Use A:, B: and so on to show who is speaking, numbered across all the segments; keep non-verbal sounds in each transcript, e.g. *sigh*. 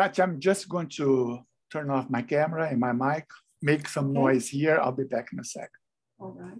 A: Katya, I'm just going to turn off my camera and my mic, make some noise here. I'll be back in a sec.
B: All right.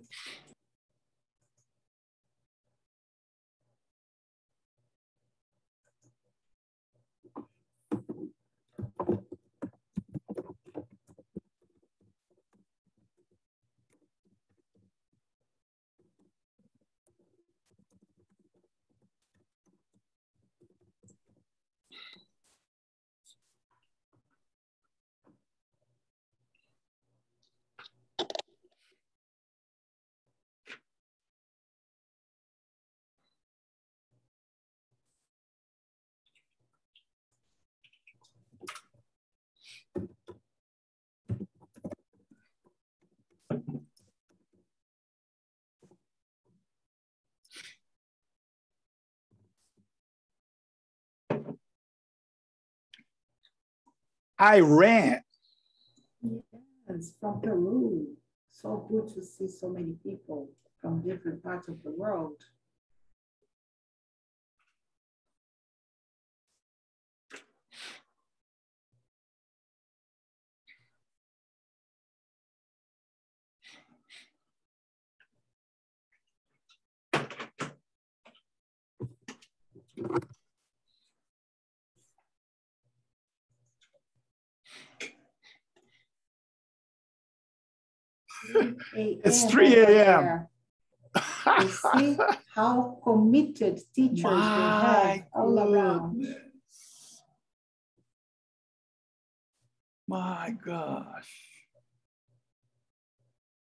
A: Iran.
B: Yes, from Peru. So good to see so many people from different parts of the world.
A: It's 3 a.m.
B: see *laughs* how committed teachers My they have all goodness. around.
A: My gosh.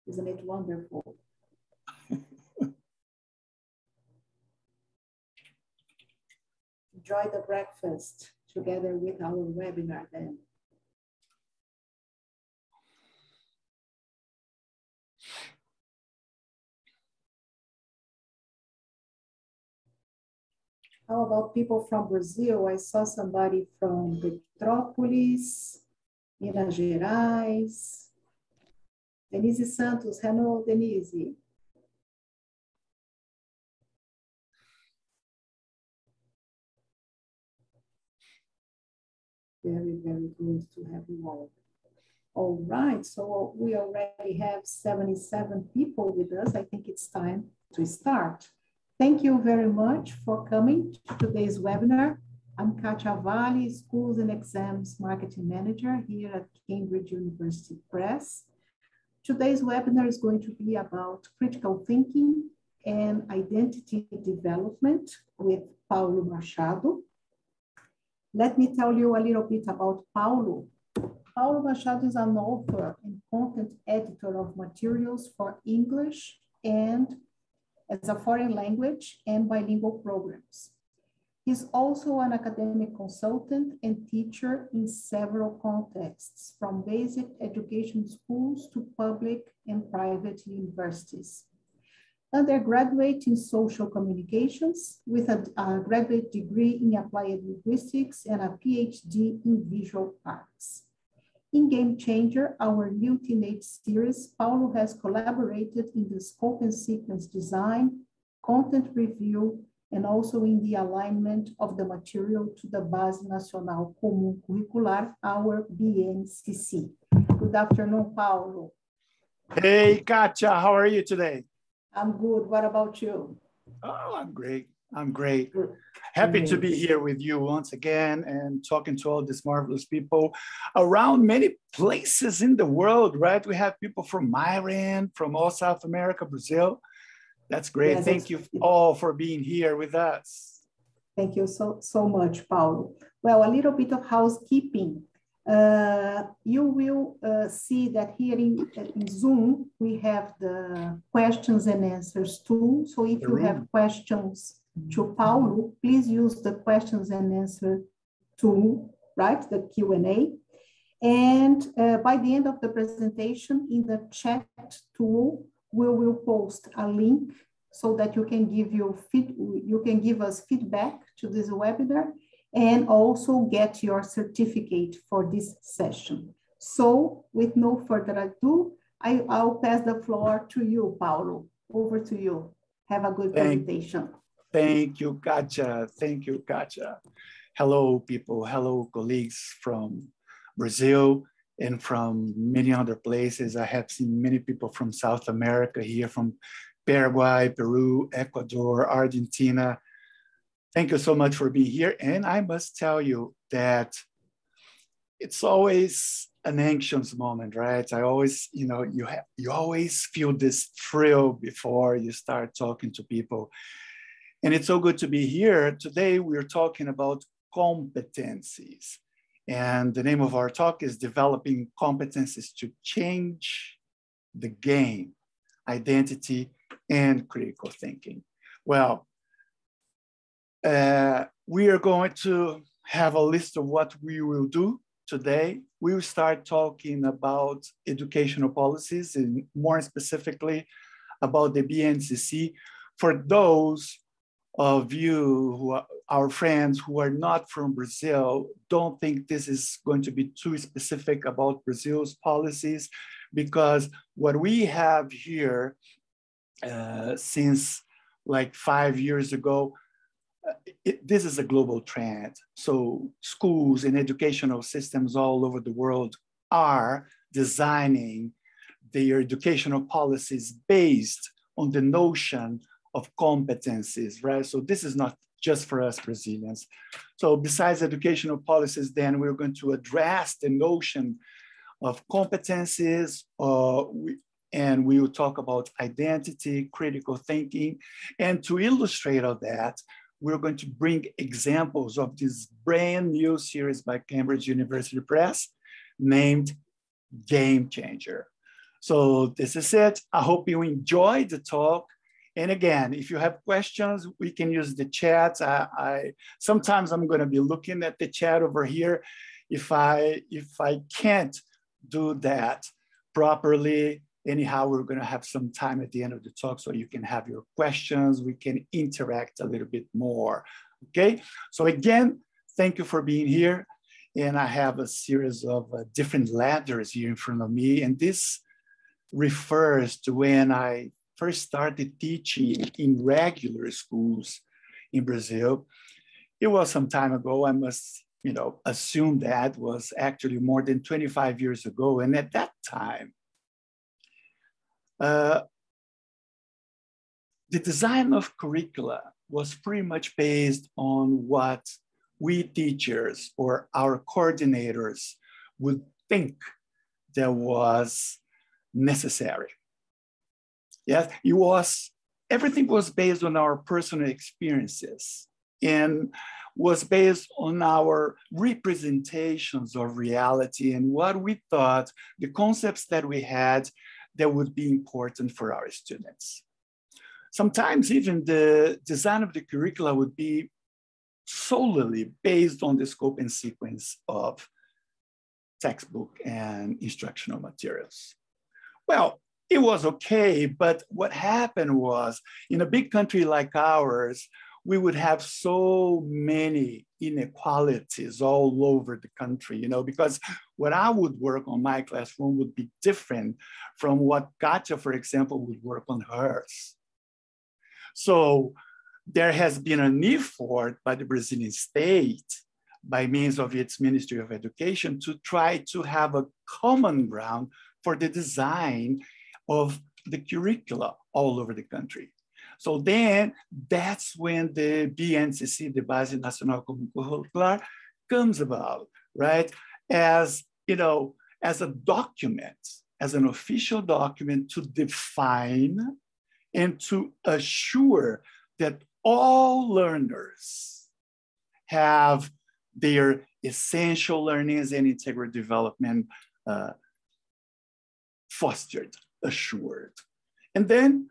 B: Isn't it wonderful? *laughs* Enjoy the breakfast together with our webinar then. How about people from Brazil? I saw somebody from Petrópolis, Minas Gerais. Denise Santos. Hello, Denise. Very, very good to have you all. All right, so we already have 77 people with us. I think it's time to start. Thank you very much for coming to today's webinar. I'm Katya Valley, Schools and Exams Marketing Manager here at Cambridge University Press. Today's webinar is going to be about critical thinking and identity development with Paulo Machado. Let me tell you a little bit about Paulo. Paulo Machado is an author and content editor of materials for English and as a foreign language and bilingual programs. He's also an academic consultant and teacher in several contexts, from basic education schools to public and private universities. Undergraduate in social communications with a, a graduate degree in applied linguistics and a PhD in visual arts. In Game Changer, our new teenage series, Paulo has collaborated in the scope and sequence design, content review, and also in the alignment of the material to the Base Nacional Comum Curricular, our BNCC. Good afternoon, Paulo.
A: Hey, Katya, how are you today?
B: I'm good. What about you?
A: Oh, I'm great. I'm great. Happy to be here with you once again and talking to all these marvelous people around many places in the world, right? We have people from Iran, from all South America, Brazil. That's great. Thank you all for being here with us.
B: Thank you so, so much, Paulo. Well, a little bit of housekeeping. Uh, you will uh, see that here in, in, Zoom, we have the questions and answers tool. So if you have questions to Paulo, please use the questions and answer tool, right? The Q&A. And uh, by the end of the presentation in the chat tool, we will post a link so that you can give your feed, you can give us feedback to this webinar and also get your certificate for this session. So with no further ado, I, I'll pass the floor to you, Paulo. Over to you. Have a good Thank, presentation.
A: Thank you, Katya. Thank you, Katya. hello people, hello colleagues from Brazil and from many other places. I have seen many people from South America here, from Paraguay, Peru, Ecuador, Argentina. Thank you so much for being here. And I must tell you that it's always an anxious moment, right? I always, you know, you have you always feel this thrill before you start talking to people. And it's so good to be here. Today we're talking about competencies. And the name of our talk is Developing Competencies to Change the Game, Identity and Critical Thinking. Well, uh, we are going to have a list of what we will do today. We will start talking about educational policies and more specifically about the BNCC for those of you who are our friends who are not from Brazil don't think this is going to be too specific about Brazil's policies because what we have here uh, since like five years ago, uh, it, this is a global trend. So schools and educational systems all over the world are designing their educational policies based on the notion of competencies, right? So this is not just for us Brazilians. So besides educational policies, then we're going to address the notion of competencies, uh, and we will talk about identity, critical thinking. And to illustrate all that, we're going to bring examples of this brand new series by Cambridge University Press named Game Changer. So this is it. I hope you enjoyed the talk. And again, if you have questions, we can use the chat. I, I sometimes I'm going to be looking at the chat over here. If I if I can't do that properly, anyhow, we're going to have some time at the end of the talk so you can have your questions. We can interact a little bit more. Okay. So again, thank you for being here. And I have a series of uh, different ladders here in front of me. And this refers to when I first started teaching in regular schools in Brazil. It was some time ago. I must, you know, assume that was actually more than 25 years ago. And at that time, uh, the design of curricula was pretty much based on what we teachers or our coordinators would think that was necessary. Yes, it was, everything was based on our personal experiences and was based on our representations of reality and what we thought, the concepts that we had that would be important for our students. Sometimes even the design of the curricula would be solely based on the scope and sequence of textbook and instructional materials. Well, it was okay. But what happened was in a big country like ours, we would have so many inequalities all over the country, you know, because what I would work on my classroom would be different from what Katya, for example, would work on hers. So there has been a an effort by the Brazilian state by means of its Ministry of Education to try to have a common ground for the design of the curricula all over the country. So then that's when the BNCC, the Base Nacional Comum Curricular, comes about, right? As, you know, as a document, as an official document to define and to assure that all learners have their essential learnings and integral development uh, fostered assured. And then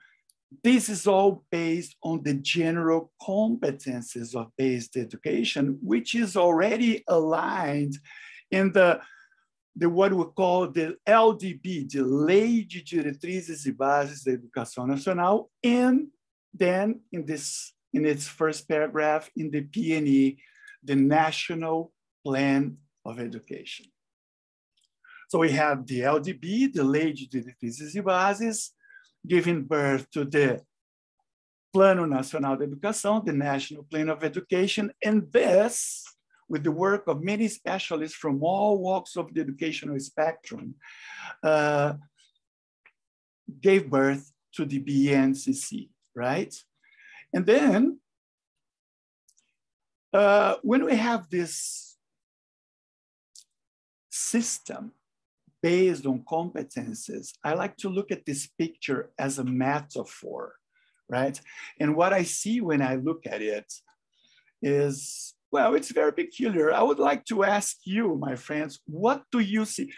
A: this is all based on the general competences of based education, which is already aligned in the, the what we call the LDB, the Lei de Diretrizes e Bases da Educação Nacional, and then in this in its first paragraph in the PNE, the National Plan of Education. So we have the LDB, the Lei de Diretrizes e Bases, giving birth to the Plano Nacional de Educação, the National Plan of Education, and this with the work of many specialists from all walks of the educational spectrum, uh, gave birth to the BNCC, right? And then uh, when we have this system based on competences, I like to look at this picture as a metaphor, right? And what I see when I look at it is, well, it's very peculiar. I would like to ask you, my friends, what do you see?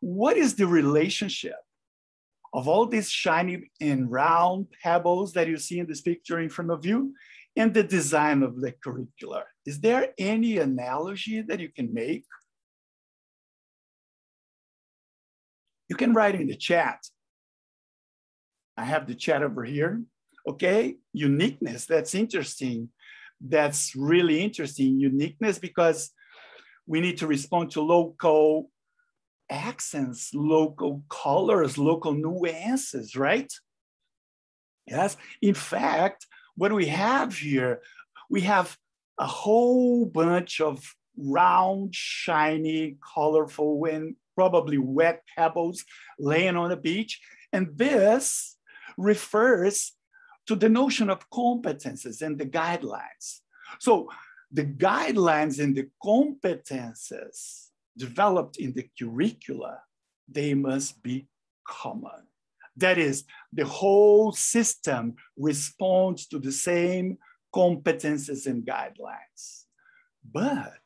A: What is the relationship of all these shiny and round pebbles that you see in this picture in front of you and the design of the curricula? Is there any analogy that you can make? You can write in the chat. I have the chat over here. Okay, uniqueness, that's interesting. That's really interesting. Uniqueness because we need to respond to local accents, local colors, local nuances, right? Yes, in fact, what we have here, we have a whole bunch of round, shiny, colorful, and probably wet pebbles laying on the beach. And this refers to the notion of competences and the guidelines. So the guidelines and the competences developed in the curricula, they must be common. That is, the whole system responds to the same competences and guidelines. But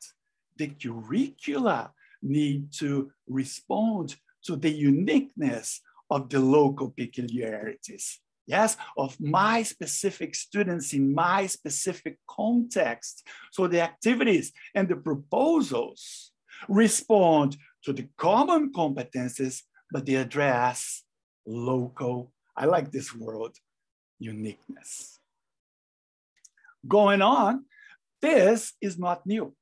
A: the curricula need to respond to the uniqueness of the local peculiarities. Yes, of my specific students in my specific context. So the activities and the proposals respond to the common competences, but they address local, I like this word, uniqueness. Going on, this is not new.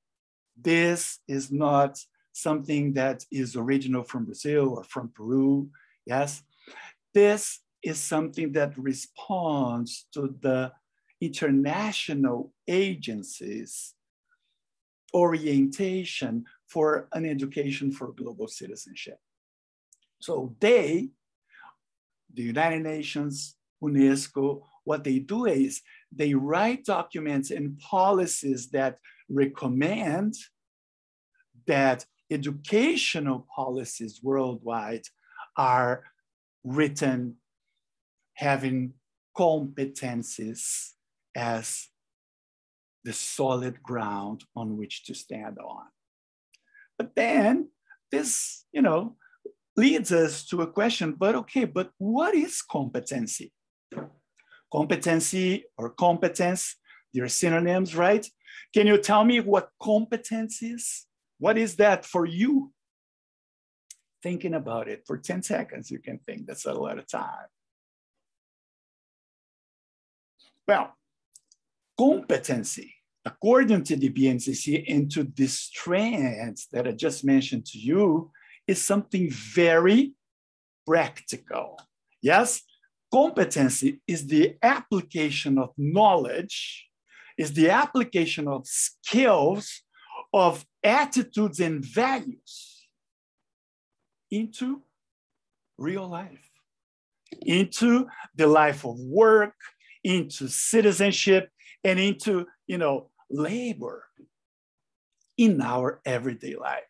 A: This is not something that is original from Brazil or from Peru, yes? This is something that responds to the international agencies orientation for an education for global citizenship. So they, the United Nations, UNESCO, what they do is they write documents and policies that recommend that educational policies worldwide are written having competencies as the solid ground on which to stand on. But then this, you know, leads us to a question, but okay, but what is competency? Competency or competence, they're synonyms, right? Can you tell me what competence is? What is that for you? Thinking about it for 10 seconds, you can think that's a lot of time. Well, competency according to the BNCC and to the strands that I just mentioned to you, is something very practical. Yes, competency is the application of knowledge, is the application of skills, of attitudes and values into real life, into the life of work, into citizenship, and into, you know, labor in our everyday life.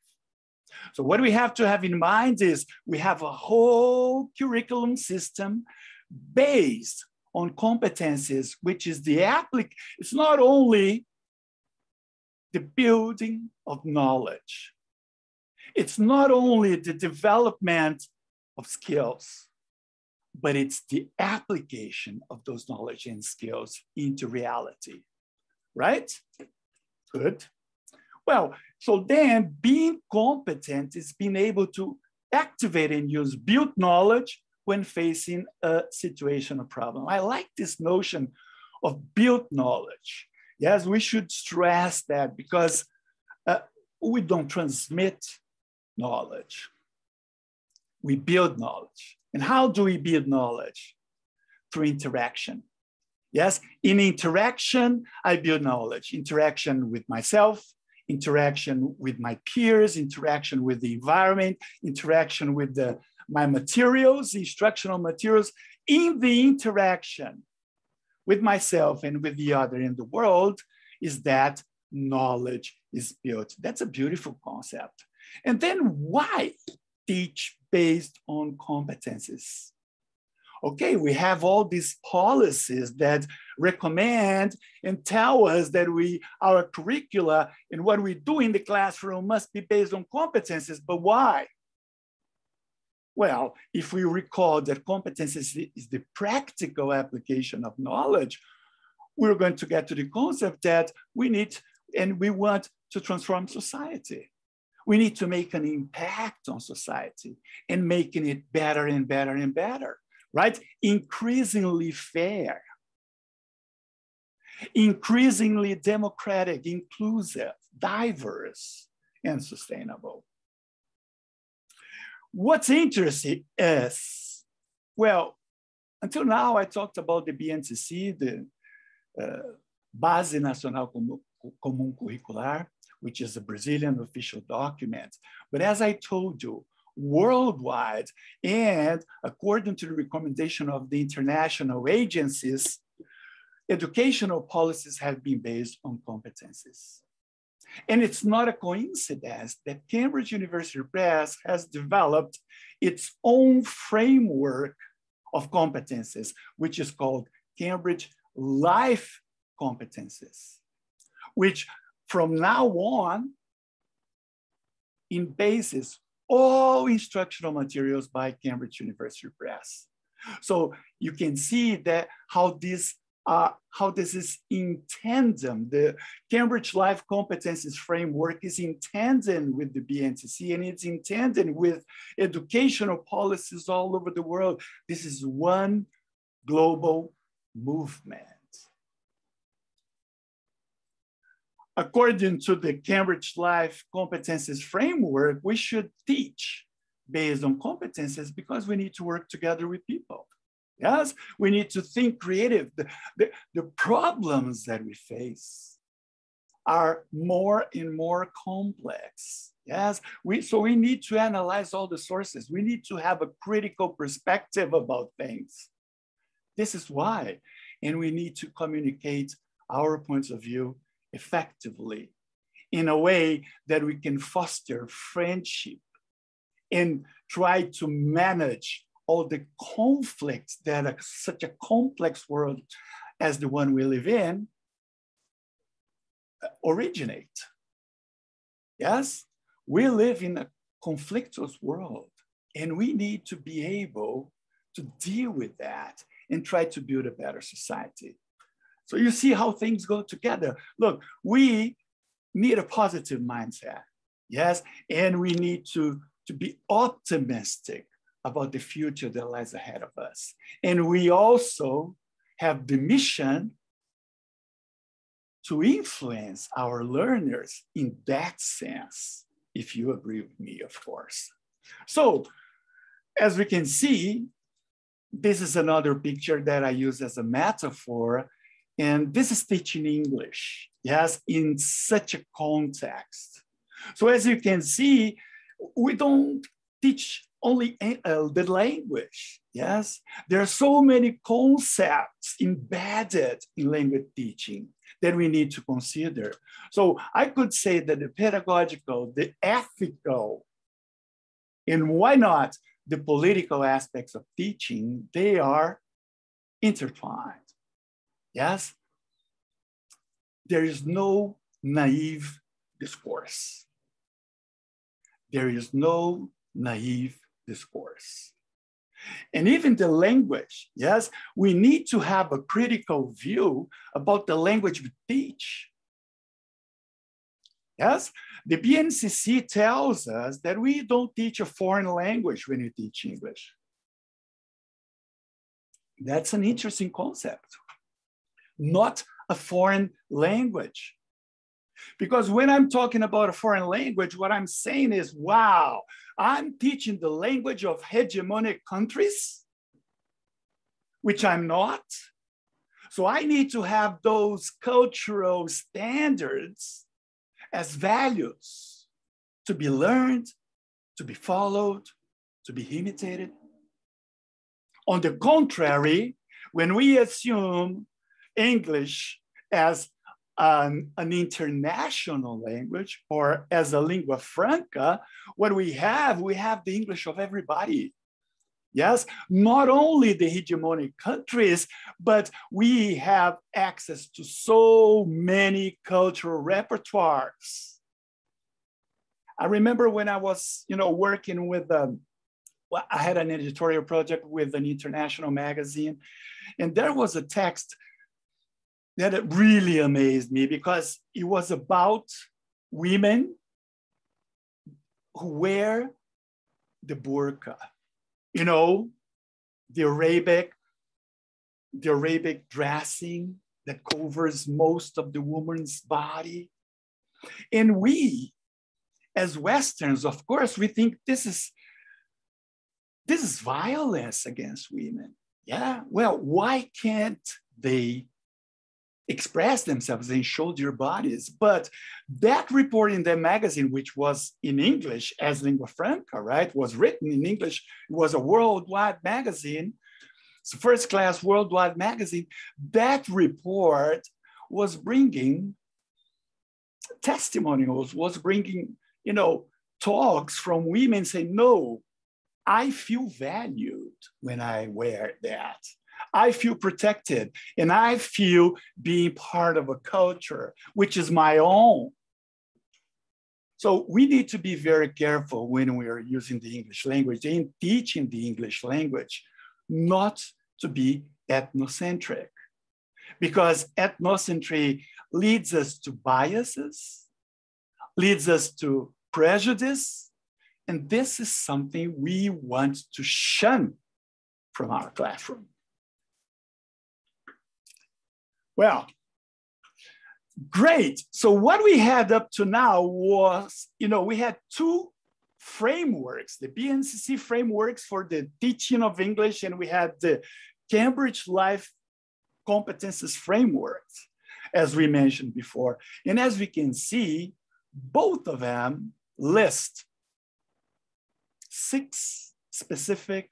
A: So what we have to have in mind is we have a whole curriculum system based on competencies, which is the applic. It's not only the building of knowledge. It's not only the development of skills, but it's the application of those knowledge and skills into reality right? Good. Well, so then being competent is being able to activate and use built knowledge when facing a situation or problem. I like this notion of built knowledge. Yes, we should stress that because uh, we don't transmit knowledge. We build knowledge. And how do we build knowledge? Through interaction. Yes, in interaction, I build knowledge. Interaction with myself, interaction with my peers, interaction with the environment, interaction with the, my materials, instructional materials, in the interaction with myself and with the other in the world is that knowledge is built. That's a beautiful concept. And then why teach based on competencies? Okay, we have all these policies that recommend and tell us that we our curricula and what we do in the classroom must be based on competencies, but why? Well, if we recall that competencies is the practical application of knowledge, we're going to get to the concept that we need and we want to transform society. We need to make an impact on society and making it better and better and better, right? Increasingly fair, increasingly democratic, inclusive, diverse, and sustainable. What's interesting is, well, until now I talked about the BNCC, the uh, Base Nacional Comum Curricular, which is a Brazilian official document. But as I told you, worldwide, and according to the recommendation of the international agencies, educational policies have been based on competencies. And it's not a coincidence that Cambridge University Press has developed its own framework of competencies, which is called Cambridge Life Competencies, which from now on, in basis all instructional materials by Cambridge University Press. So you can see that how this uh, how this is in tandem. The Cambridge Life Competencies Framework is in tandem with the BNCC and it's in tandem with educational policies all over the world. This is one global movement. According to the Cambridge Life Competencies Framework, we should teach based on competencies because we need to work together with people. Yes, we need to think creative. The, the, the, problems that we face are more and more complex. Yes, we, so we need to analyze all the sources. We need to have a critical perspective about things. This is why. And we need to communicate our points of view effectively in a way that we can foster friendship and try to manage all the conflicts that are such a complex world as the one we live in uh, originate. Yes, we live in a conflictuous world and we need to be able to deal with that and try to build a better society. So you see how things go together. Look, we need a positive mindset, yes, and we need to, to be optimistic about the future that lies ahead of us. And we also have the mission to influence our learners in that sense, if you agree with me, of course. So, as we can see, this is another picture that I use as a metaphor. And this is teaching English, yes, in such a context. So as you can see, we don't teach only uh, the language. Yes, there are so many concepts embedded in language teaching that we need to consider. So I could say that the pedagogical, the ethical, and why not the political aspects of teaching, they are intertwined. Yes, there is no naive discourse. There is no naive discourse. And even the language, yes, we need to have a critical view about the language we teach. Yes, the BNCC tells us that we don't teach a foreign language when we teach English. That's an interesting concept. Not a foreign language. Because when I'm talking about a foreign language, what I'm saying is, wow, I'm teaching the language of hegemonic countries, which I'm not. So I need to have those cultural standards as values to be learned, to be followed, to be imitated. On the contrary, when we assume English as an, an, international language or as a lingua franca, what we have, we have the English of everybody. Yes, not only the hegemonic countries, but we have access to so many cultural repertoires. I remember when I was, you know, working with, um, well, I had an editorial project with an international magazine, and there was a text that really amazed me because it was about women who wear the burqa you know, the Arabic, the Arabic dressing that covers most of the woman's body. And we, as Westerns, of course, we think this is this is violence against women. Yeah, well, why can't they express themselves and show their bodies. But that report in the magazine, which was in English as lingua franca, right, was written in English, it was a worldwide magazine, it's a first class worldwide magazine. That report was bringing testimonials, was bringing, you know, talks from women saying, no, I feel valued when I wear that. I feel protected and I feel being part of a culture, which is my own. So we need to be very careful when we are using the English language and teaching the English language, not to be ethnocentric, because ethnocentry leads us to biases, leads us to prejudice, and this is something we want to shun from our classroom. Well, great. So what we had up to now was, you know, we had two frameworks, the BNCC frameworks for the teaching of English, and we had the Cambridge Life Competences Frameworks, as we mentioned before. And as we can see, both of them list six specific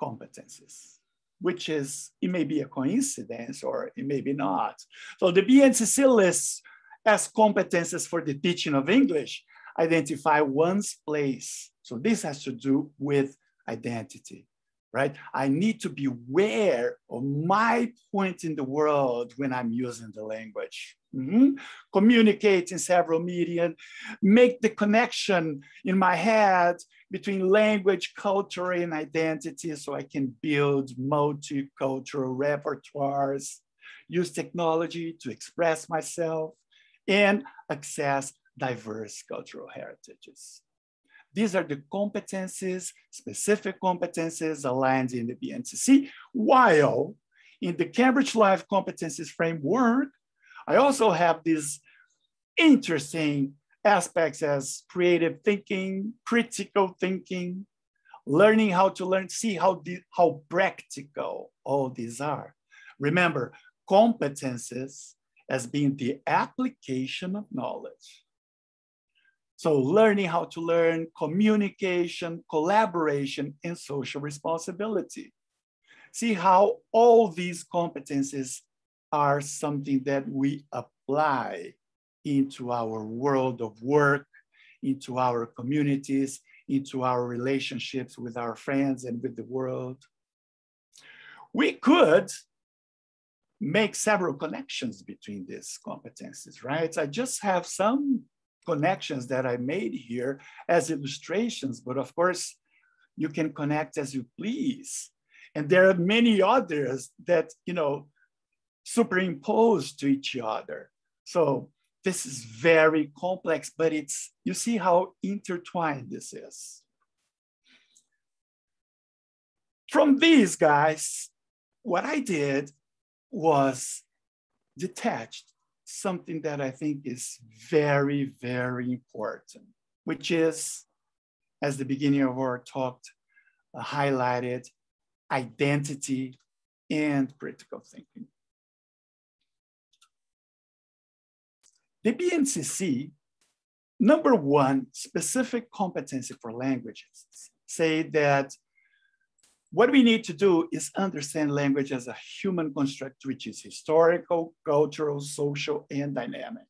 A: competencies which is, it may be a coincidence or it may be not. So the BNCC lists as competences for the teaching of English, identify one's place. So this has to do with identity, right? I need to be aware of my point in the world when I'm using the language. Mm-hmm. Communicate in several media, make the connection in my head between language, culture, and identity so I can build multicultural repertoires, use technology to express myself, and access diverse cultural heritages. These are the competencies, specific competencies aligned in the BNCC, while in the Cambridge Life Competencies Framework, I also have these interesting aspects as creative thinking, critical thinking, learning how to learn, see how, how practical all these are. Remember, competences as being the application of knowledge. So learning how to learn communication, collaboration, and social responsibility. See how all these competencies are something that we apply into our world of work, into our communities, into our relationships with our friends and with the world. We could make several connections between these competencies, right? I just have some connections that I made here as illustrations, but of course, you can connect as you please. And there are many others that, you know, superimpose to each other. So this is very complex, but it's, you see how intertwined this is. From these guys, what I did was detached something that I think is very, very important, which is, as the beginning of our talk uh, highlighted, identity and critical thinking. The BNCC number one, specific competency for languages say that what we need to do is understand language as a human construct, which is historical, cultural, social, and dynamic.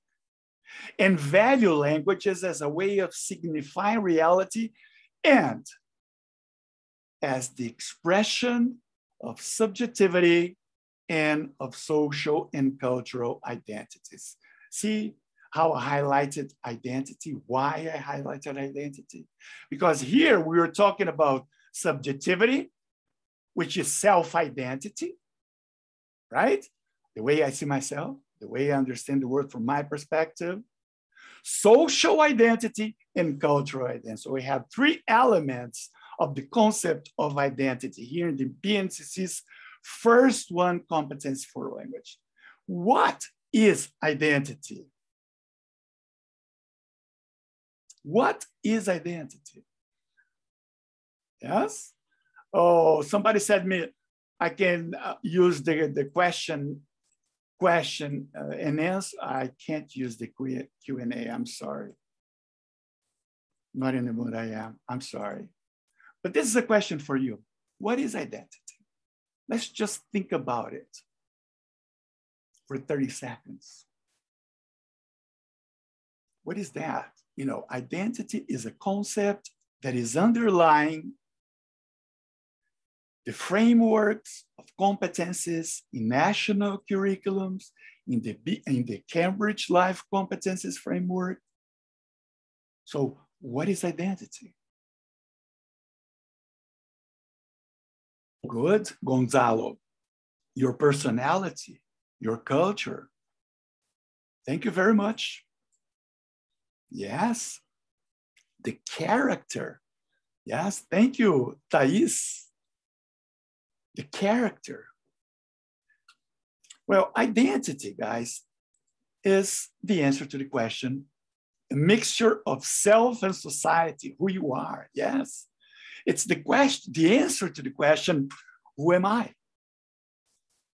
A: And value languages as a way of signifying reality and as the expression of subjectivity and of social and cultural identities. See how I highlighted identity, why I highlighted identity? Because here we are talking about subjectivity, which is self identity, right? The way I see myself, the way I understand the world from my perspective, social identity, and cultural identity. So we have three elements of the concept of identity here in the BNCC's first one competence for language. What is identity? What is identity? Yes? Oh, somebody said me, I can uh, use the, the question question uh, and answer. I can't use the Q&A, I'm sorry. Not in the mood I am, I'm sorry. But this is a question for you. What is identity? Let's just think about it for 30 seconds. What is that? You know, identity is a concept that is underlying the frameworks of competences in national curriculums, in the, in the Cambridge Life Competences Framework. So what is identity? Good, Gonzalo. Your personality, your culture. Thank you very much. Yes, the character. Yes, thank you, Thais. The character. Well, identity, guys, is the answer to the question a mixture of self and society, who you are. Yes. It's the question, the answer to the question, who am I?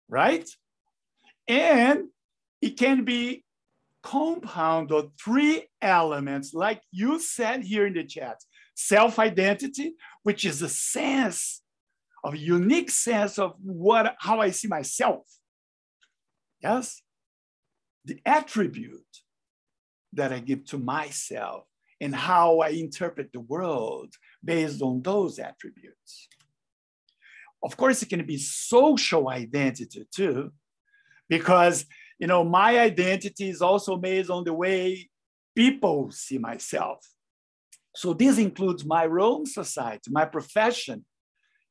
A: Right? And it can be compound of three elements, like you said here in the chat. Self-identity, which is a sense of unique sense of what how I see myself. Yes? The attribute that I give to myself and how I interpret the world based on those attributes. Of course, it can be social identity too, because you know my identity is also based on the way people see myself. So this includes my role in society, my profession,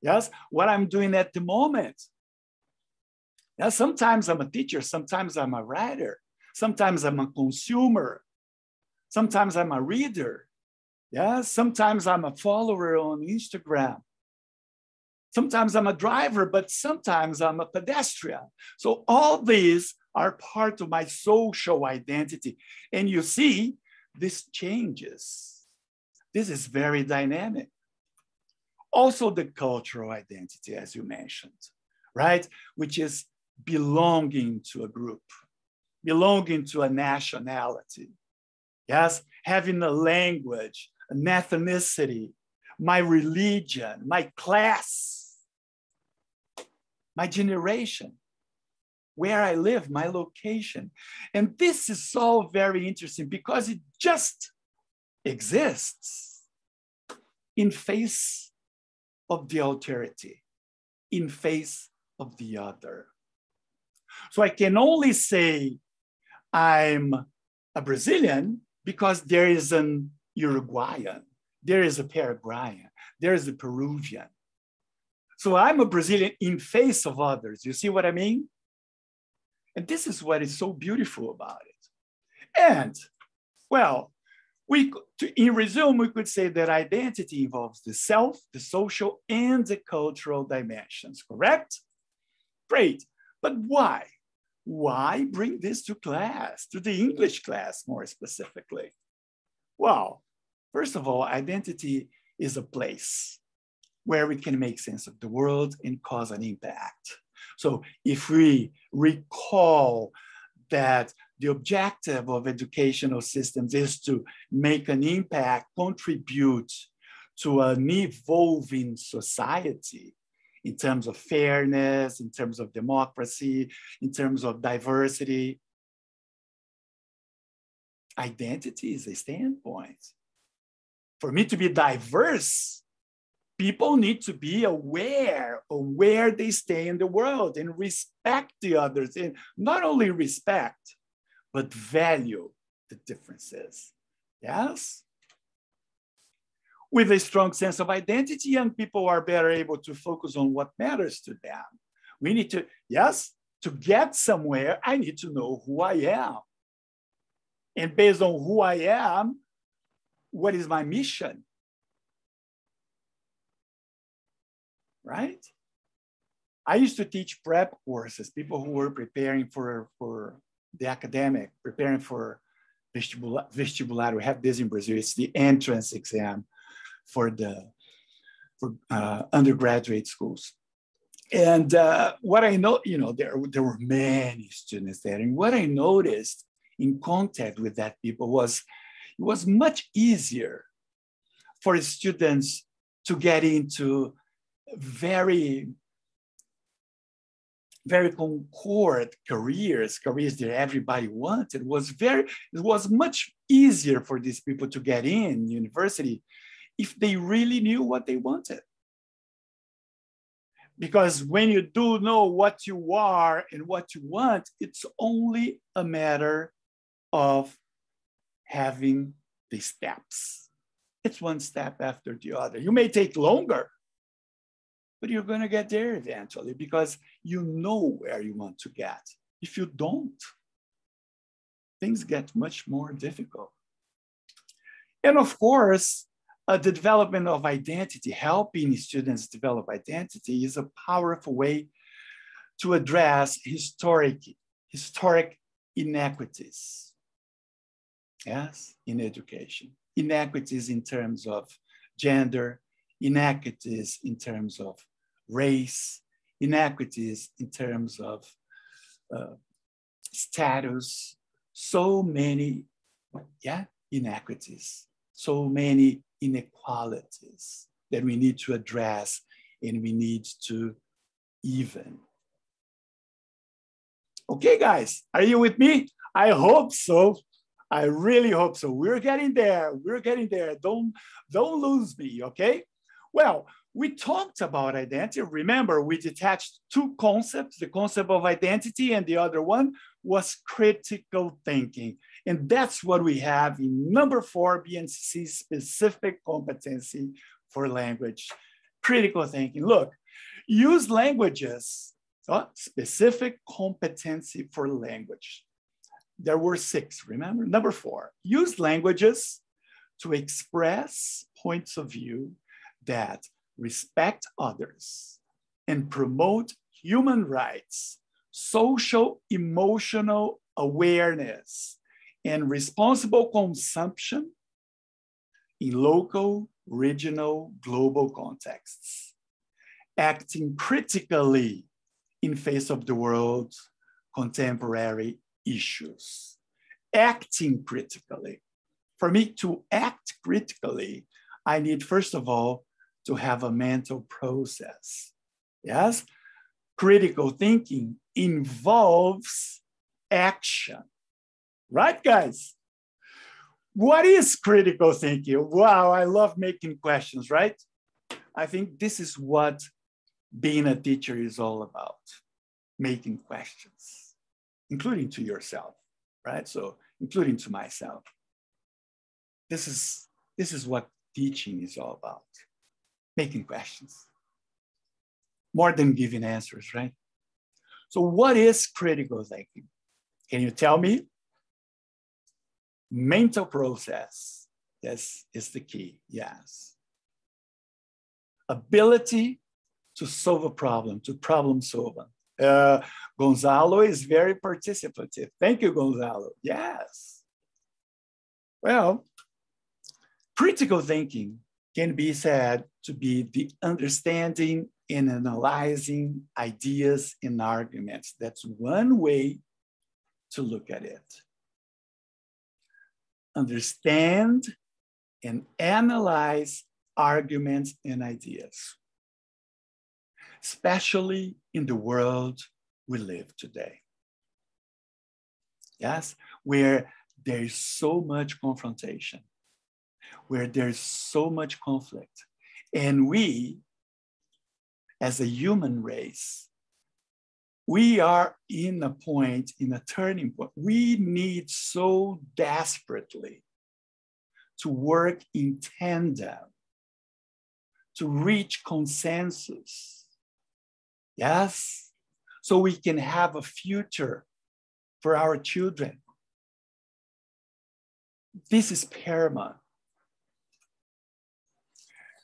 A: yes, what I'm doing at the moment. Yeah, sometimes I'm a teacher, sometimes I'm a writer, sometimes I'm a consumer, sometimes I'm a reader, yeah, sometimes I'm a follower on Instagram. Sometimes I'm a driver, but sometimes I'm a pedestrian. So all these are part of my social identity. And you see, this changes. This is very dynamic. Also, the cultural identity, as you mentioned, right? Which is belonging to a group, belonging to a nationality. Yes, having a language, an ethnicity, my religion, my class, my generation, where I live, my location. And this is all very interesting because it just exists in face of the alterity, in face of the other. So I can only say I'm a Brazilian because there is an Uruguayan, there is a Paraguayan, there is a Peruvian. So I'm a Brazilian in face of others. You see what I mean? And this is what is so beautiful about it. And well, we to, in resume, we could say that identity involves the self, the social, and the cultural dimensions, correct? Great. But why? Why bring this to class, to the English class more specifically? Well, First of all, identity is a place where we can make sense of the world and cause an impact. So if we recall that the objective of educational systems is to make an impact, contribute to an evolving society in terms of fairness, in terms of democracy, in terms of diversity. Identity is a standpoint. For me to be diverse, people need to be aware of where they stay in the world and respect the others. And not only respect, but value the differences. Yes? With a strong sense of identity, young people are better able to focus on what matters to them. We need to, yes, to get somewhere, I need to know who I am. And based on who I am, what is my mission? Right? I used to teach prep courses, people who were preparing for, for the academic, preparing for vestibular, vestibular. We have this in Brazil. It's the entrance exam for the for uh, undergraduate schools. And uh, what I know, you know, there, there were many students there. And what I noticed in contact with that people was it was much easier for students to get into very very concord careers, careers that everybody wanted, was very, it was much easier for these people to get in university if they really knew what they wanted. Because when you do know what you are and what you want, it's only a matter of having the steps. It's one step after the other. You may take longer, but you're going to get there eventually because you know where you want to get. If you don't, things get much more difficult. And of course, uh, the development of identity, helping students develop identity is a powerful way to address historic, historic inequities. Yes, in education. Inequities in terms of gender, inequities in terms of race, inequities in terms of uh, status, so many, yeah, inequities, so many inequalities that we need to address and we need to even. Okay, guys, are you with me? I hope so. I really hope so. We're getting there. We're getting there. Don't don't lose me, okay? Well, we talked about identity. Remember, we detached two concepts, the concept of identity and the other one was critical thinking. And that's what we have in number four, BNCC specific competency for language, critical thinking. Look, use languages, oh, specific competency for language. There were six, remember? Number four, use languages to express points of view that respect others, and promote human rights, social emotional awareness, and responsible consumption in local, regional, global contexts, acting critically in face of the world's contemporary issues. Acting critically. For me to act critically, I need, first of all, to have a mental process. Yes? Critical thinking involves action. Right, guys? What is critical thinking? Wow, I love making questions, right? I think this is what being a teacher is all about making questions, including to yourself, right? So, including to myself. This is, this is what teaching is all about making questions more than giving answers, right? So, what is critical thinking? Can you tell me? Mental process. Yes, is the key. Yes. Ability to solve a problem, to problem solve. Uh, Gonzalo is very participative. Thank you, Gonzalo. Yes. Well, critical thinking can be said to be the understanding and analyzing ideas and arguments. That's one way to look at it. understand and analyze arguments and ideas, especially in the world we live today. Yes, where there's so much confrontation, where there's so much conflict. And we, as a human race, we are in a point, in a turning point. We need so desperately to work in tandem, to reach consensus. Yes? So we can have a future for our children. This is paramount.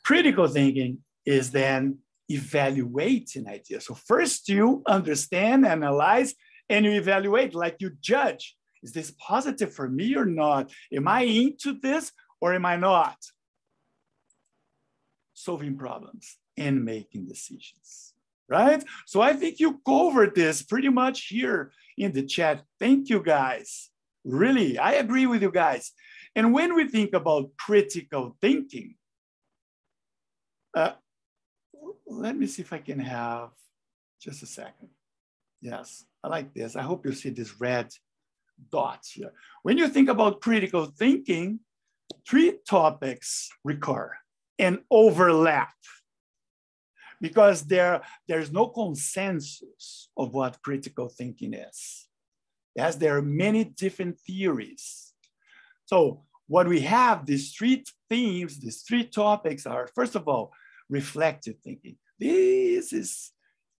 A: Critical thinking is then evaluate an idea. So first you understand, analyze, and you evaluate, like you judge. Is this positive for me or not? Am I into this or am I not? Solving problems and making decisions, right? So I think you covered this pretty much here in the chat. Thank you guys. Really, I agree with you guys. And when we think about critical thinking, uh, let me see if I can have just a second. Yes, I like this. I hope you see this red dots here. When you think about critical thinking, three topics recur and overlap because there, there's no consensus of what critical thinking is. Yes, there are many different theories. So what we have, these three themes, these three topics are, first of all, reflective thinking. This is,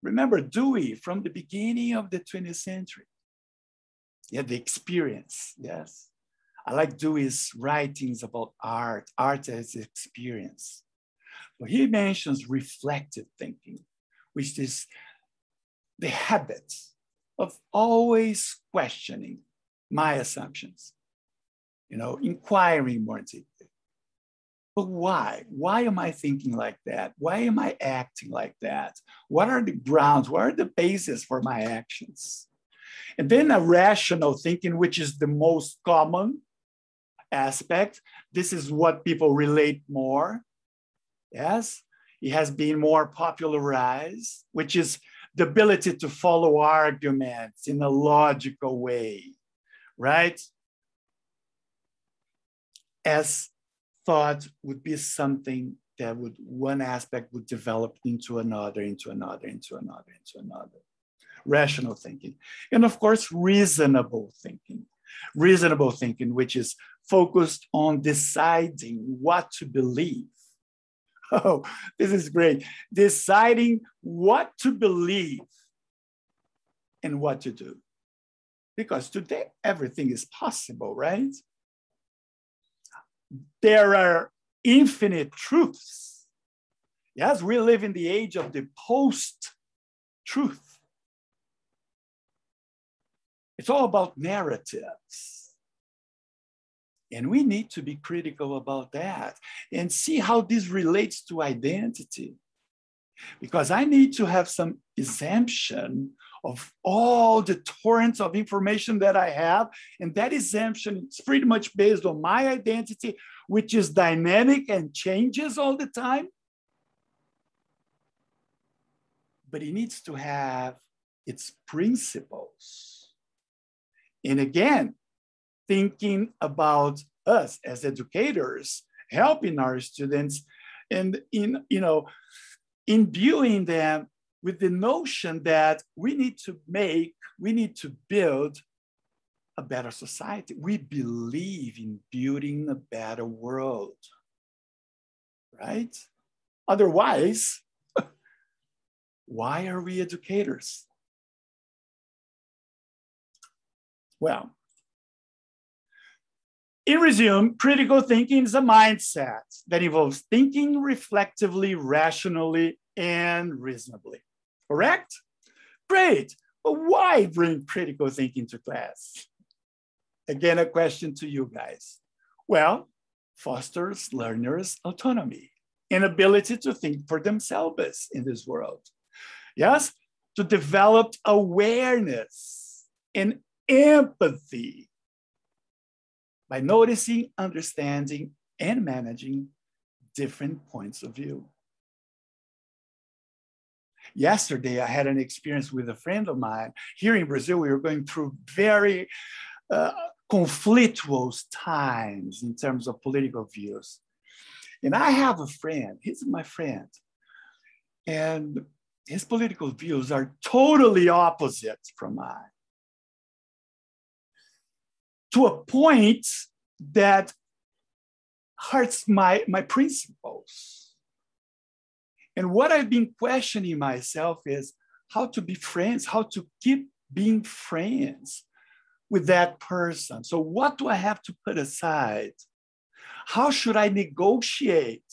A: remember Dewey from the beginning of the 20th century. Yeah, the experience, yes. I like Dewey's writings about art, art as experience. So he mentions reflective thinking, which is the habit of always questioning my assumptions, you know, inquiring more deeply. But why? Why am I thinking like that? Why am I acting like that? What are the grounds? What are the basis for my actions? And then a rational thinking, which is the most common aspect. This is what people relate more. Yes, it has been more popularized, which is the ability to follow arguments in a logical way, right? As thought would be something that would one aspect would develop into another, into another, into another, into another. Rational thinking. And of course, reasonable thinking. Reasonable thinking, which is focused on deciding what to believe. *laughs* Oh, this is great. Deciding what to believe and what to do. Because today, everything is possible, right? There are infinite truths. Yes, we live in the age of the post truth. It's all about narratives. And we need to be critical about that and see how this relates to identity. Because I need to have some exemption of all the torrents of information that I have. And that exemption is pretty much based on my identity, which is dynamic and changes all the time. But it needs to have its principles. And again, thinking about us as educators, helping our students and in, you know, imbuing them with the notion that we need to make, we need to build a better society. We believe in building a better world, right? Otherwise, *laughs* why are we educators? Well, in resume, critical thinking is a mindset that involves thinking reflectively, rationally, and reasonably. Correct? Great. But why bring critical thinking to class? Again, a question to you guys. Well, fosters learners' autonomy and ability to think for themselves in this world. Yes, to develop awareness and empathy by noticing, understanding, and managing different points of view. Yesterday, I had an experience with a friend of mine here in Brazil. We were going through very uh, conflictual times in terms of political views. And I have a friend, he's my friend, and his political views are totally opposite from mine. To a point that hurts my, my principles. And what I've been questioning myself is how to be friends, how to keep being friends with that person. So, what do I have to put aside? How should I negotiate?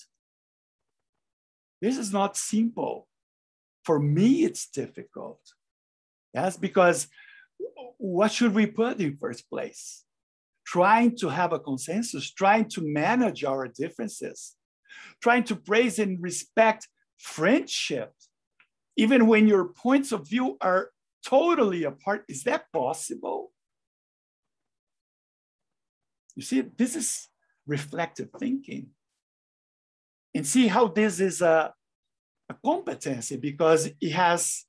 A: This is not simple. For me, it's difficult. Yes, because what should we put in first place? Trying to have a consensus, trying to manage our differences, trying to praise and respect friendship, even when your points of view are totally apart. Is that possible? You see, this is reflective thinking. And see how this is a, a competency because it has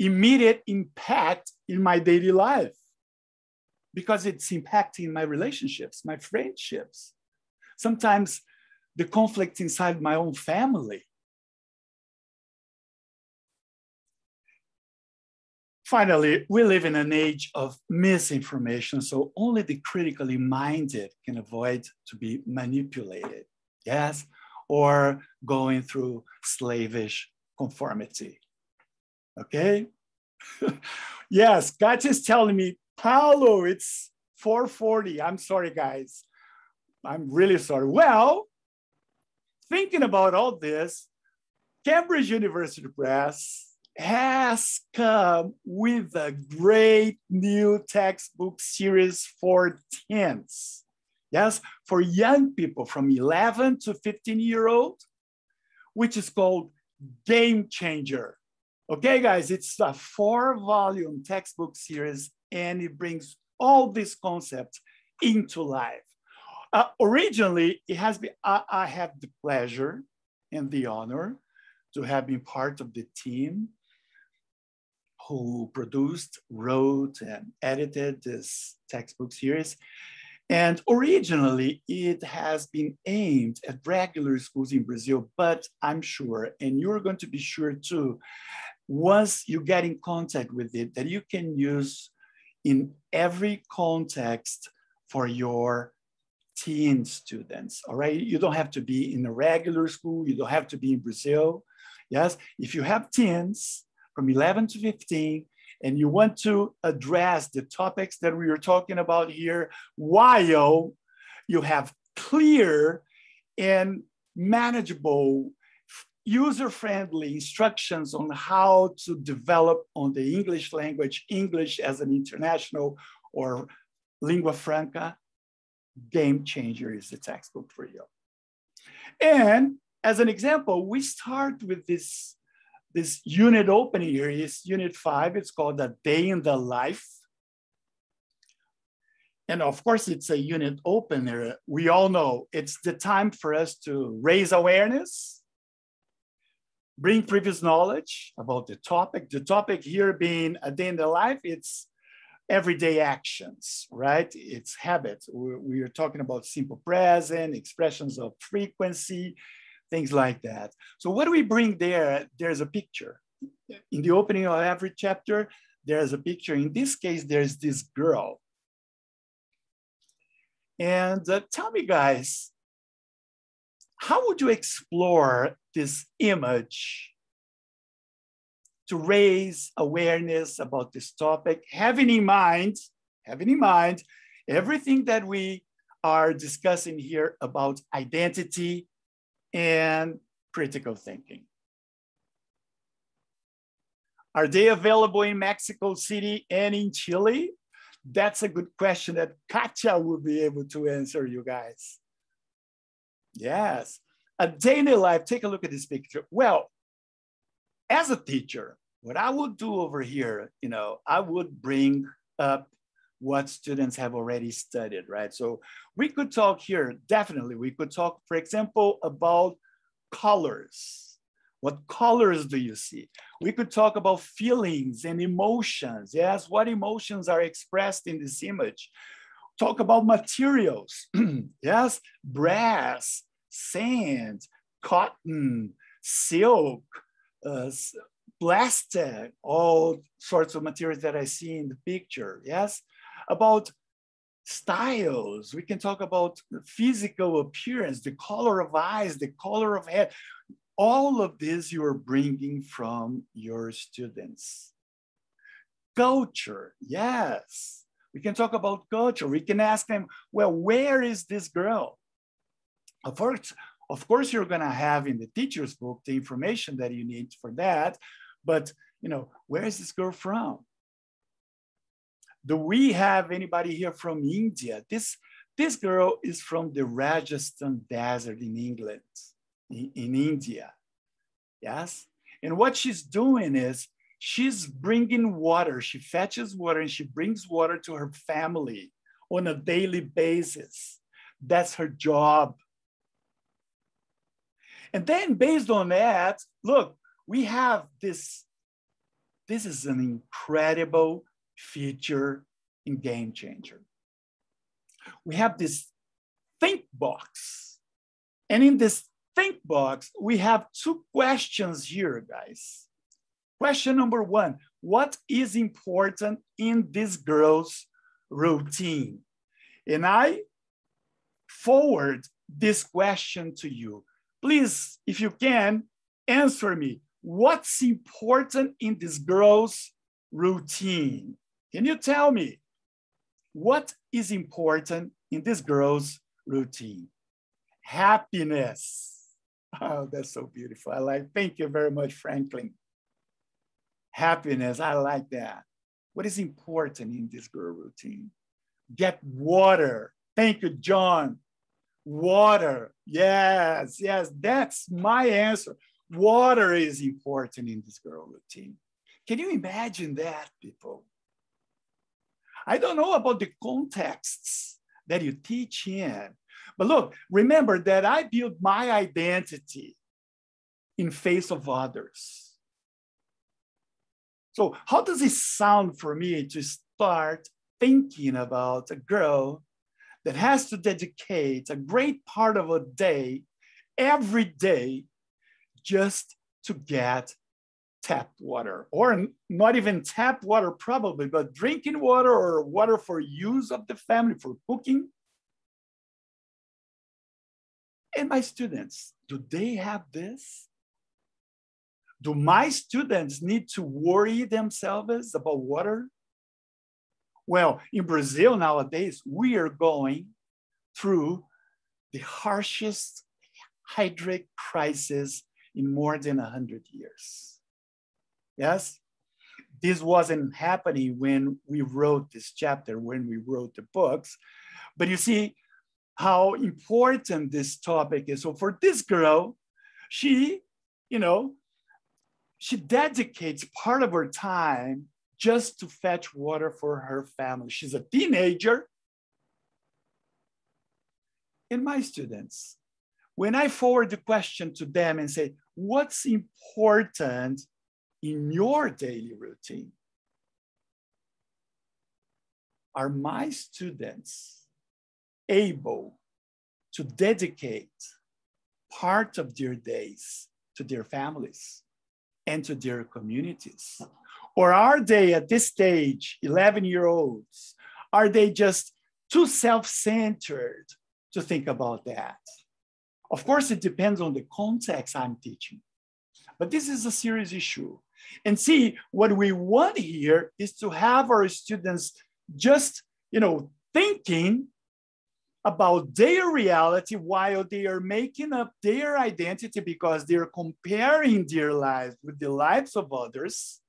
A: immediate impact in my daily life because it's impacting my relationships, my friendships. Sometimes the conflict inside my own family Finally, we live in an age of misinformation, so only the critically minded can avoid to be manipulated, yes, or going through slavish conformity. Okay? *laughs* yes, God is telling me, Paulo, it's 440. I'm sorry, guys. I'm really sorry. Well, thinking about all this, Cambridge University Press has come with a great new textbook series for teens. Yes, for young people from 11 to 15 year old, which is called Game Changer. Okay, guys, it's a four volume textbook series and it brings all these concepts into life. Uh, originally, it has been, I, I have the pleasure and the honor to have been part of the team who produced, wrote, and edited this textbook series. And originally, it has been aimed at regular schools in Brazil, but I'm sure, and you're going to be sure too, once you get in contact with it, that you can use in every context for your teen students, all right? You don't have to be in a regular school, you don't have to be in Brazil. Yes, if you have teens, from 11 to 15, and you want to address the topics that we are talking about here while you have clear and manageable user-friendly instructions on how to develop on the English language, English as an international or lingua franca, Game Changer is the textbook for you. And as an example, we start with this this unit opening here is unit five. It's called a day in the life. And of course, it's a unit opener. We all know it's the time for us to raise awareness, bring previous knowledge about the topic. The topic here being a day in the life, it's everyday actions, right? It's habits. We're, we are talking about simple present, expressions of frequency, things like that. So what do we bring there? There's a picture. In the opening of every chapter, there's a picture. In this case, there's this girl. And uh, tell me, guys, how would you explore this image to raise awareness about this topic, having in mind, having in mind everything that we are discussing here about identity, and critical thinking. Are they available in Mexico City and in Chile? That's a good question that Katia will be able to answer you guys. Yes, a daily life, take a look at this picture. Well, as a teacher, what I would do over here, you know, I would bring up what students have already studied, right? So we could talk here, definitely. We could talk, for example, about colors. What colors do you see? We could talk about feelings and emotions. Yes, what emotions are expressed in this image? Talk about materials. *clears throat* yes, brass, sand, cotton, silk, uh, plastic, all sorts of materials that I see in the picture. Yes, about styles. We can talk about physical appearance, the color of eyes, the color of hair. All of this you are bringing from your students. Culture, yes. We can talk about culture. We can ask them, well, where is this girl? Of course, of course, you're going to have in the teacher's book the information that you need for that. But, you know, where is this girl from? Do we have anybody here from India? This, this girl is from the Rajasthan desert in England, in, in India. Yes? And what she's doing is she's bringing water. She fetches water and she brings water to her family on a daily basis. That's her job. And then based on that, look, we have this. This is an incredible feature in Game Changer. We have this think box. And in this think box, we have two questions here, guys. Question number one, what is important in this girl's routine? And I forward this question to you. Please, if you can, answer me. What's important in this girl's routine? Can you tell me what is important in this girl's routine? Happiness. Oh, that's so beautiful. I like, thank you very much, Franklin. Happiness, I like that. What is important in this girl routine? Get water. Thank you, John. Water. Yes, yes, that's my answer. Water is important in this girl routine. Can you imagine that, people? I don't know about the contexts that you teach in, but look, remember that I build my identity in face of others. So how does it sound for me to start thinking about a girl that has to dedicate a great part of a day every day just to get tap water or not even tap water probably but drinking water or water for use of the family for cooking. And my students do they have this? Do my students need to worry themselves about water? Well in brazil nowadays we are going through the harshest hydric crisis in more than 100 years. Yes? This wasn't happening when we wrote this chapter, when we wrote the books. But you see how important this topic is. So for this girl, she, you know, she dedicates part of her time just to fetch water for her family. She's a teenager. And my students, when I forward the question to them and say, what's important in your daily routine? Are my students able to dedicate part of their days to their families and to their communities? Or are they at this stage, 11 year olds, are they just too self centered to think about that? Of course, it depends on the context I'm teaching, but this is a serious issue. And see, what we want here is to have our students just, you know, thinking about their reality while they are making up their identity because they're comparing their lives with the lives of others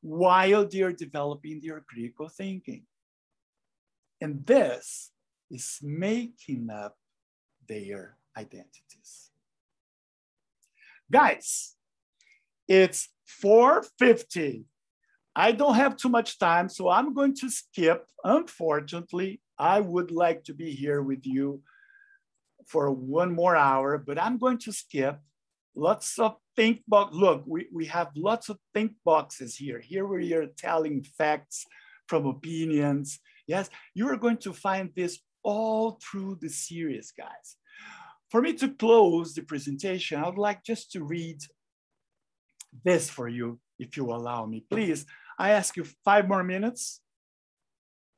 A: while they're developing their critical thinking. And this is making up their identities. Guys, it's 4.50. I don't have too much time, so I'm going to skip. Unfortunately, I would like to be here with you for one more hour, but I'm going to skip. Lots of think box. Look, we, we have lots of think boxes here. Here we are telling facts from opinions. Yes, you are going to find this all through the series, guys. For me to close the presentation, I would like just to read this for you, if you allow me, please. I ask you five more minutes,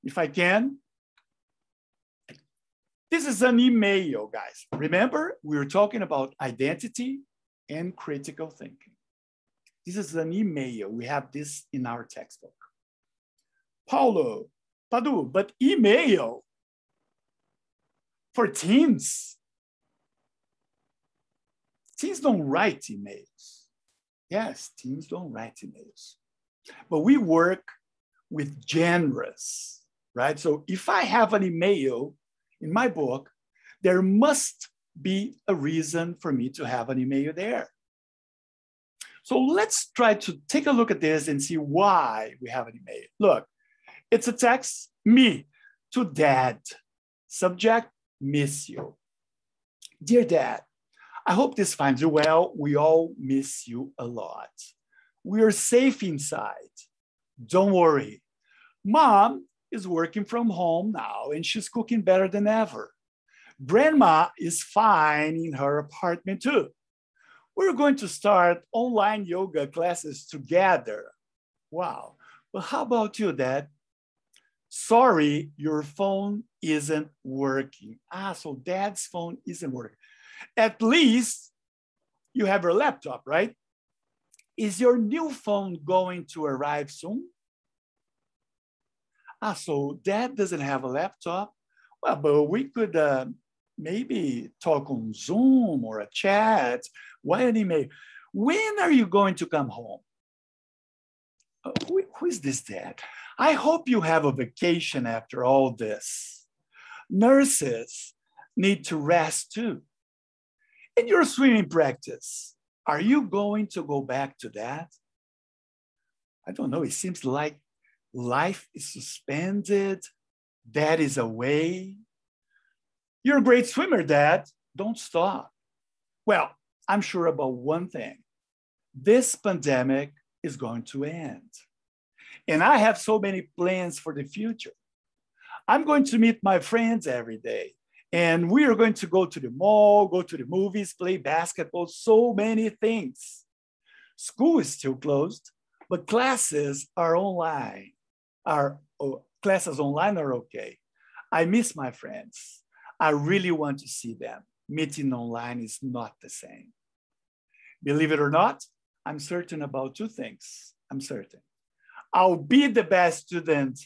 A: if I can. This is an email, guys. Remember, we were talking about identity and critical thinking. This is an email. We have this in our textbook. Paulo, Padu, but email for teens. Teens don't write emails. Yes, teams don't write emails. But we work with genres, right? So if I have an email in my book, there must be a reason for me to have an email there. So let's try to take a look at this and see why we have an email. Look, it's a text, me, to dad. Subject, miss you. Dear dad, I hope this finds you well. We all miss you a lot. We are safe inside. Don't worry. Mom is working from home now and she's cooking better than ever. Grandma is fine in her apartment too. We're going to start online yoga classes together. Wow. But how about you, Dad? Sorry, your phone isn't working. Ah, so Dad's phone isn't working. At least you have your laptop, right? Is your new phone going to arrive soon? Ah, so dad doesn't have a laptop? Well, but we could uh, maybe talk on Zoom or a chat, why an email. When are you going to come home? Uh, who, who is this dad? I hope you have a vacation after all this. Nurses need to rest too. In your swimming practice, are you going to go back to that? I don't know. It seems like life is suspended, dad is away. You're a great swimmer, dad. Don't stop. Well, I'm sure about one thing this pandemic is going to end. And I have so many plans for the future. I'm going to meet my friends every day. And we are going to go to the mall, go to the movies, play basketball, so many things. School is still closed, but classes are online are oh, classes online are okay. I miss my friends. I really want to see them. Meeting online is not the same. Believe it or not, I'm certain about two things. I'm certain. I'll be the best student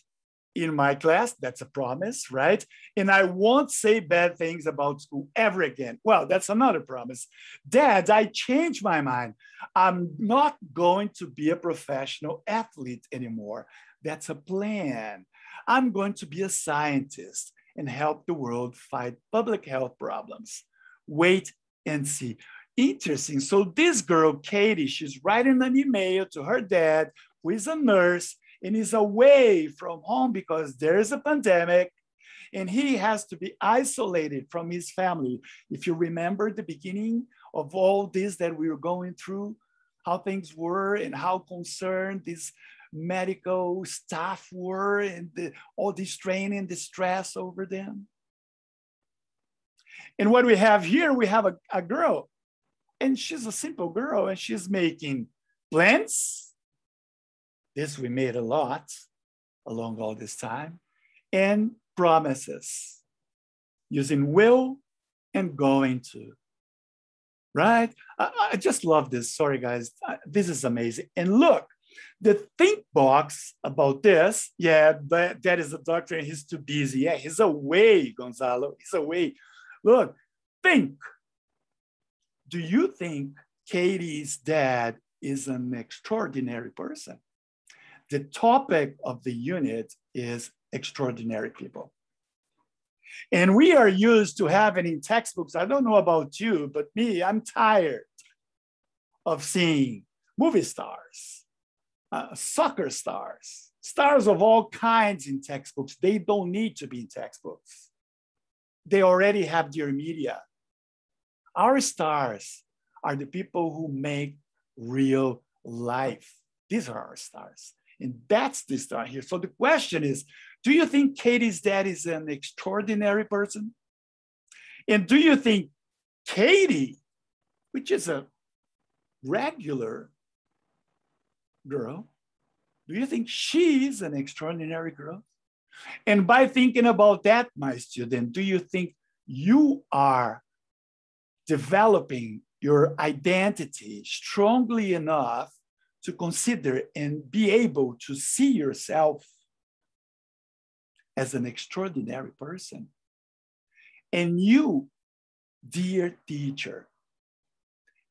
A: in my class. That's a promise, right? And I won't say bad things about school ever again. Well, that's another promise. Dad, I changed my mind. I'm not going to be a professional athlete anymore. That's a plan. I'm going to be a scientist and help the world fight public health problems. Wait and see. Interesting. So this girl, Katie, she's writing an email to her dad, who is a nurse and is away from home because there's a pandemic and he has to be isolated from his family. If you remember the beginning of all this that we were going through, how things were and how concerned this medical staff were and the, all this training, the stress over them. And what we have here, we have a, a girl, and she's a simple girl, and she's making plans. This we made a lot along all this time, and promises using will and going to. Right? I, I just love this. Sorry, guys. This is amazing. And look, the think box about this, yeah, that, that is a doctor and he's too busy. Yeah, he's away, Gonzalo. He's away. Look, think. Do you think Katie's dad is an extraordinary person? The topic of the unit is extraordinary people. And we are used to having in textbooks, I don't know about you, but me, I'm tired of seeing movie stars uh, soccer stars, stars of all kinds in textbooks. They don't need to be in textbooks. They already have their media. Our stars are the people who make real life. These are our stars. And that's the star here. So the question is do you think Katie's dad is an extraordinary person? And do you think Katie, which is a regular girl, do you think she's an extraordinary girl? And by thinking about that, my student, do you think you are developing your identity strongly enough to consider and be able to see yourself as an extraordinary person. And you, dear teacher,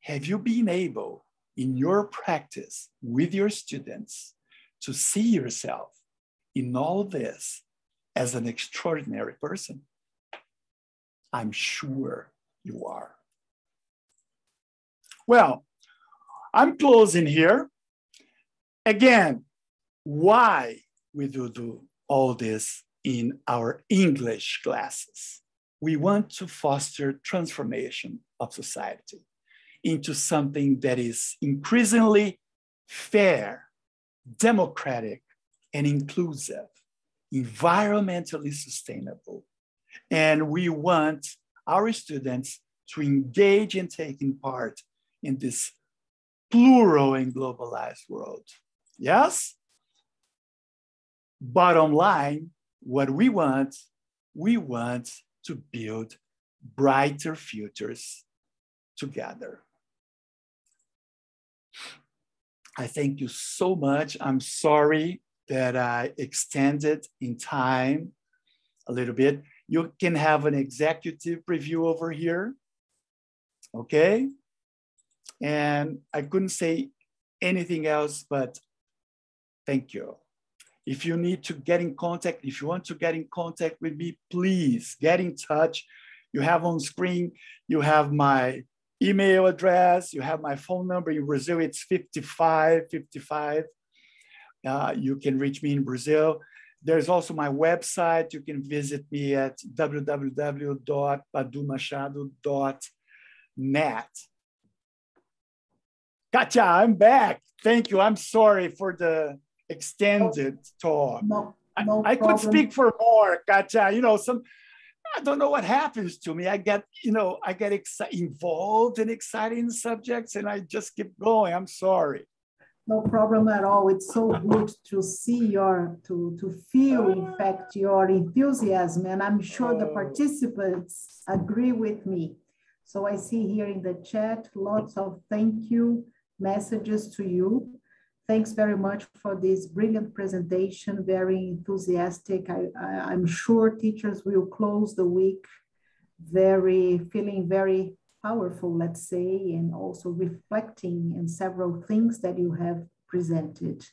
A: have you been able in your practice with your students to see yourself in all this as an extraordinary person? I'm sure you are. Well, I'm closing here. Again, why we do, do all this in our English classes? We want to foster transformation of society into something that is increasingly fair, democratic, and inclusive, environmentally sustainable. And we want our students to engage in taking part in this plural and globalized world. Yes? Bottom line, what we want, we want to build brighter futures together. I thank you so much. I'm sorry that I extended in time a little bit. You can have an executive review over here. Okay. And I couldn't say anything else, but Thank you. If you need to get in contact, if you want to get in contact with me, please get in touch. You have on screen, you have my email address, you have my phone number. In Brazil, it's 55 55. Uh, you can reach me in Brazil. There's also my website. You can visit me at www.padumachado.net. Katia, I'm back. Thank you. I'm sorry for the extended talk.
B: No, no
A: I, I could speak for more, Katia. Uh, you know, some I don't know what happens to me. I get, you know, I get involved in exciting subjects and I just keep going. I'm sorry.
B: No problem at all. It's so good to see your, to, to feel, in fact, your enthusiasm. And I'm sure the oh. participants agree with me. So I see here in the chat lots of thank you messages to you. Thanks very much for this brilliant presentation, very enthusiastic. I, I, am sure teachers will close the week very, feeling very powerful, let's say, and also reflecting in several things that you have presented.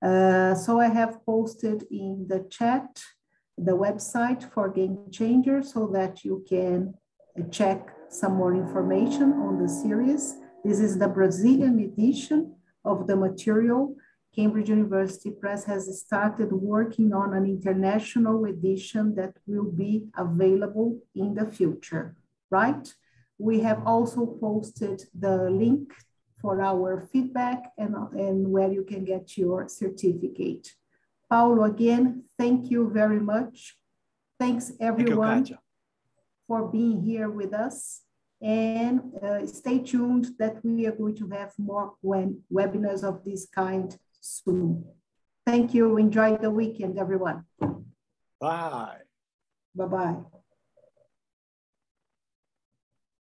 B: Uh, so I have posted in the chat the website for Game Changer so that you can check some more information on the series. This is the Brazilian edition of the material, Cambridge University Press has started working on an international edition that will be available in the future, right? We have also posted the link for our feedback and, and where you can get your certificate. Paulo, again, thank you very much. Thanks everyone you, for being here with us. And uh, stay tuned that we are going to have more when webinars of this kind soon. Thank you. Enjoy the weekend, everyone.
A: Bye.
B: Bye-bye.